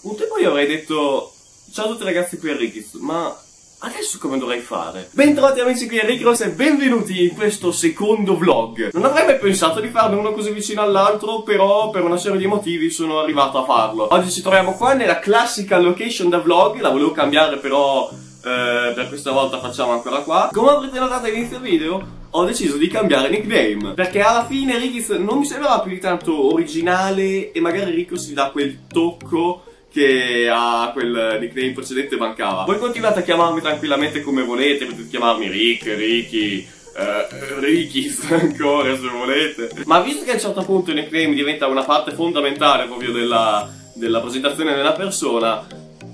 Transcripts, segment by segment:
Un tempo io avrei detto ciao a tutti ragazzi qui a Rikis, ma adesso come dovrei fare? Bentrovati amici qui a Rikros e benvenuti in questo secondo vlog. Non avrei mai pensato di farne uno così vicino all'altro, però per una serie di motivi sono arrivato a farlo. Oggi ci troviamo qua nella classica location da vlog, la volevo cambiare però eh, per questa volta facciamo ancora qua. Come avrete notato all'inizio del video, ho deciso di cambiare nickname perché alla fine Rikis non mi sembrava più di tanto originale e magari Rico si dà quel tocco che a quel nickname precedente mancava. Voi continuate a chiamarmi tranquillamente come volete, potete chiamarmi Rick, Ricky, uh, Rikis ancora se volete. Ma visto che a un certo punto il nickname diventa una parte fondamentale proprio della, della presentazione della persona,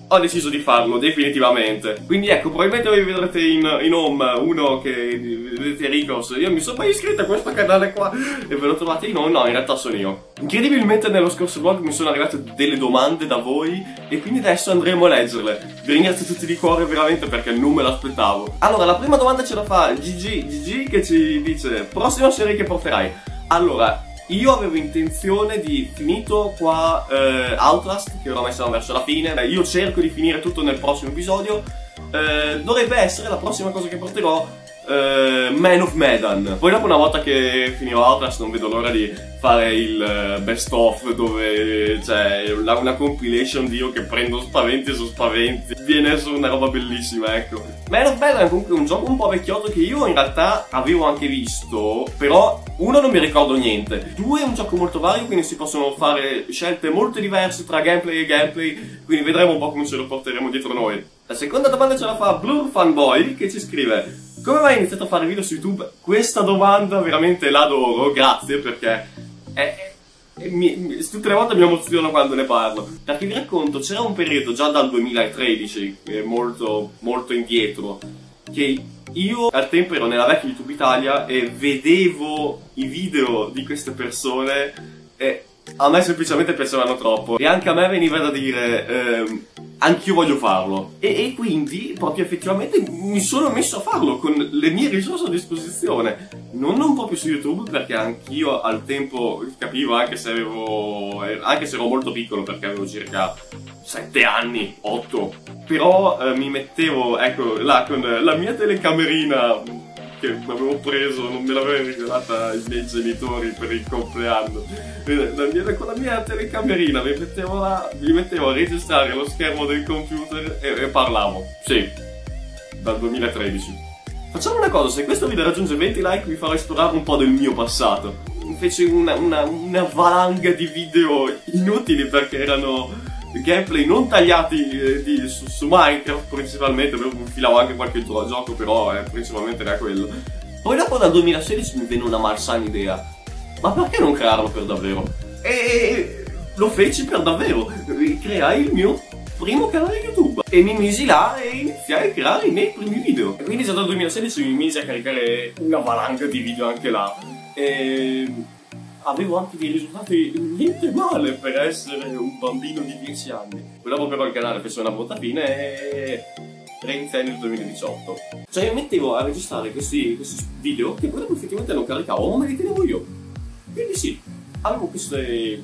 ho deciso di farlo definitivamente. Quindi ecco, probabilmente voi vedrete in, in home uno che vedete Ricos. Io mi sono mai iscritto a questo canale qua e ve lo trovate in home. No, in realtà sono io. Incredibilmente nello scorso vlog mi sono arrivate delle domande da voi e quindi adesso andremo a leggerle. Vi ringrazio tutti di cuore veramente perché non me l'aspettavo. Allora, la prima domanda ce la fa Gigi, Gigi che ci dice prossima serie che porterai. Allora, io avevo intenzione di, finito qua eh, Outlast, che oramai siamo verso la fine, Beh, io cerco di finire tutto nel prossimo episodio, eh, dovrebbe essere la prossima cosa che porterò Uh, Man of Medan. Poi dopo una volta che finirò Outlast non vedo l'ora di fare il uh, best of dove c'è una, una, compilation di io che prendo spaventi su spaventi. Viene su una roba bellissima, ecco. Man of Medan è comunque un gioco un po' vecchiotto che io in realtà avevo anche visto, però uno non mi ricordo niente. Due è un gioco molto vario, quindi si possono fare scelte molto diverse tra gameplay e gameplay, quindi vedremo un po' come ce lo porteremo dietro noi. La seconda domanda ce la fa Blur Fanboy che ci scrive come mai hai iniziato a fare video su YouTube? Questa domanda veramente l'adoro, grazie perché è, è, mi, tutte le volte mi emoziono quando ne parlo. Perché vi racconto, c'era un periodo già dal 2013, molto, molto indietro, che io al tempo ero nella vecchia YouTube Italia e vedevo i video di queste persone e a me semplicemente piacevano troppo. E anche a me veniva da dire... Ehm, anch'io voglio farlo. E, e, quindi proprio effettivamente mi sono messo a farlo con le mie risorse a disposizione. Non, non proprio su YouTube, perché anch'io al tempo capivo, anche se avevo. anche se ero molto piccolo, perché avevo circa 7 anni, 8. Però eh, mi mettevo, ecco, là con la mia telecamerina che avevo preso, non me l'avevano regalata i miei genitori per il compleanno. Con la mia telecamerina mi mettevo là, mi mettevo a registrare lo schermo del computer e, e parlavo. Sì, dal 2013. Facciamo una cosa, se questo video raggiunge 20 like vi farò esplorare un po' del mio passato. Feci una, una, una valanga di video inutili perché erano gameplay non tagliati eh, di, su, su, Minecraft principalmente, mi infilavo anche qualche gioco, però eh, principalmente era quello. Poi dopo dal 2016 mi venne una malsana idea, ma perché non crearlo per davvero? E lo feci per davvero, creai il mio primo canale YouTube e mi misi là e iniziai a creare i miei primi video. E quindi già dal 2016 mi misi a caricare una valanga di video anche là. E avevo anche dei risultati niente male per essere un bambino di 10 anni. Dopo però il canale fece una brutta fine e reiniziai nel 2018. Cioè io mettevo a registrare questi, questi video che poi effettivamente non caricavo, ma me li tenevo io. Quindi sì, avevo questi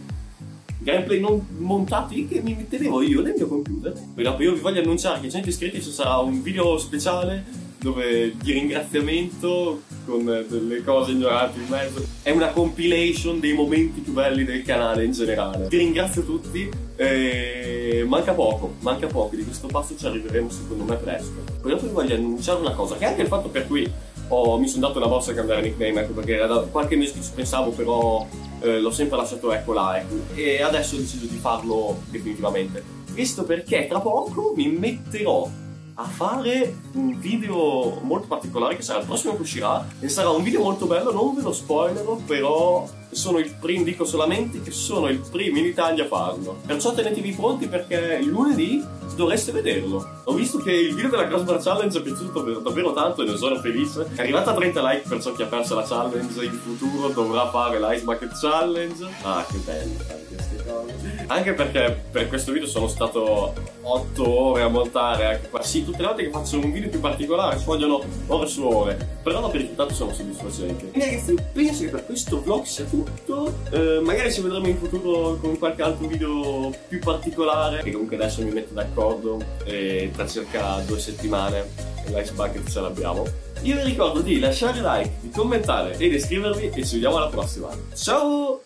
gameplay non montati che mi mettevo io nel mio computer. Dopo io vi voglio annunciare che 100 iscritti ci sarà un video speciale dove di ringraziamento con delle cose ignoranti in mezzo. È una compilation dei momenti più belli del canale in generale. Vi ringrazio tutti. E manca poco, manca poco. Di questo passo ci arriveremo secondo me presto. Poi dopo vi voglio annunciare una cosa, che è anche il fatto per cui ho, mi sono dato una mossa a cambiare nickname, ecco, perché da qualche mese che ci pensavo, però eh, l'ho sempre lasciato ecco là, ecco. E adesso ho deciso di farlo definitivamente. Questo perché tra poco mi metterò a fare un video molto particolare che sarà il prossimo che uscirà e sarà un video molto bello, non ve lo spoilerò, però sono il primo, dico solamente che sono il primo in Italia a farlo. Perciò tenetevi pronti perché lunedì dovreste vederlo. Ho visto che il video della Crossbar Challenge è piaciuto davvero tanto e ne sono felice. È arrivata a 30 like, perciò chi ha perso la challenge in futuro dovrà fare l'Ice Bucket Challenge. Ah, che bello. Anche perché per questo video sono stato 8 ore a montare, anche qua. Sì, tutte le volte che faccio un video più particolare ci vogliono ore su ore. Però per il risultato sono soddisfacenti. Quindi ragazzi, penso che per questo vlog sia tutto. Eh, magari ci vedremo in futuro con qualche altro video più particolare. Che comunque adesso mi metto d'accordo. E tra circa due settimane l'ice bucket ce l'abbiamo. Io vi ricordo di lasciare like, di commentare e di iscrivervi e ci vediamo alla prossima. Ciao!